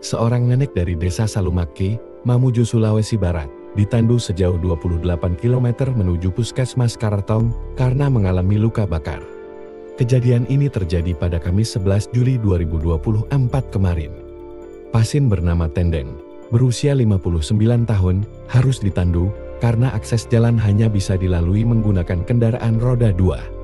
seorang nenek dari desa Salumaki, Mamuju Sulawesi Barat, ditandu sejauh 28 km menuju puskesmas Karatong karena mengalami luka bakar. Kejadian ini terjadi pada Kamis 11 Juli 2024 kemarin. Pasien bernama Tendeng, berusia 59 tahun, harus ditandu karena akses jalan hanya bisa dilalui menggunakan kendaraan roda dua.